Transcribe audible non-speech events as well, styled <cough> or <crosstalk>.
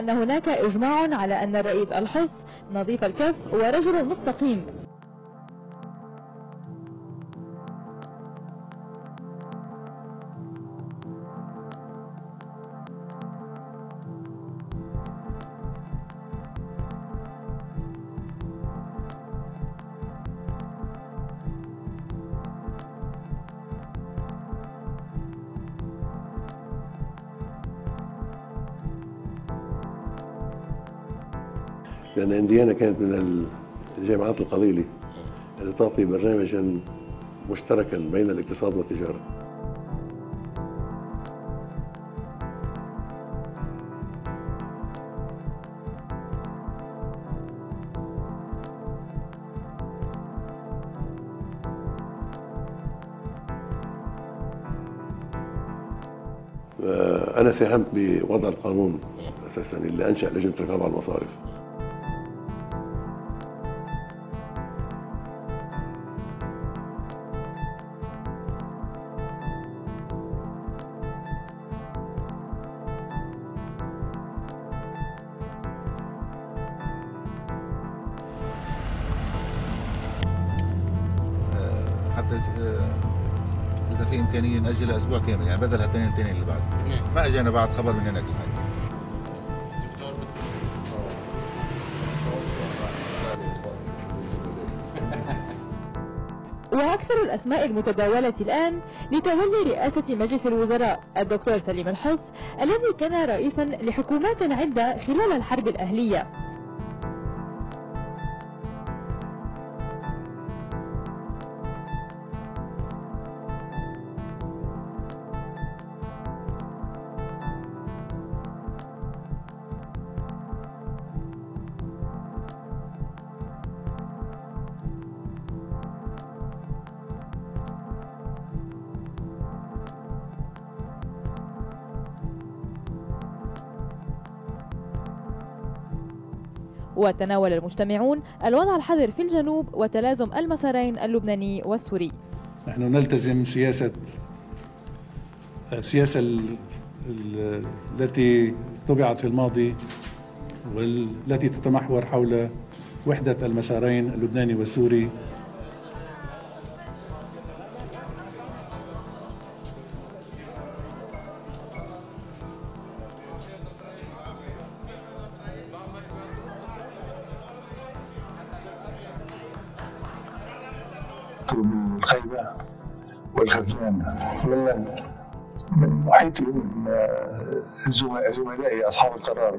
أن هناك إجماع على أن الرئيس الحص نظيف الكف ورجل مستقيم. لأن إنديانا كانت من الجامعات القليلة التي تعطي برنامجا مشتركا بين الاقتصاد والتجارة. أنا ساهمت بوضع القانون أساسا اللي أنشأ لجنة الرقابة على المصارف. إذا في إمكانية ناجلها أسبوع كامل يعني بدل هالتنين التنين اللي بعد. ما اجانا بعد خبر من هناك. الحقيقة <laughs> وأكثر الأسماء المتداولة الآن لتولي رئاسة مجلس الوزراء الدكتور سليم الحص الذي كان رئيسا لحكومات عدة خلال الحرب الأهلية. وتناول المجتمعون الوضع الحذر في الجنوب وتلازم المسارين اللبناني والسوري. نحن نلتزم سياسة السياسة التي طبعت في الماضي والتي تتمحور حول وحدة المسارين اللبناني والسوري. الخيبة والخذلان من من محيطي من زملائي أصحاب القرار.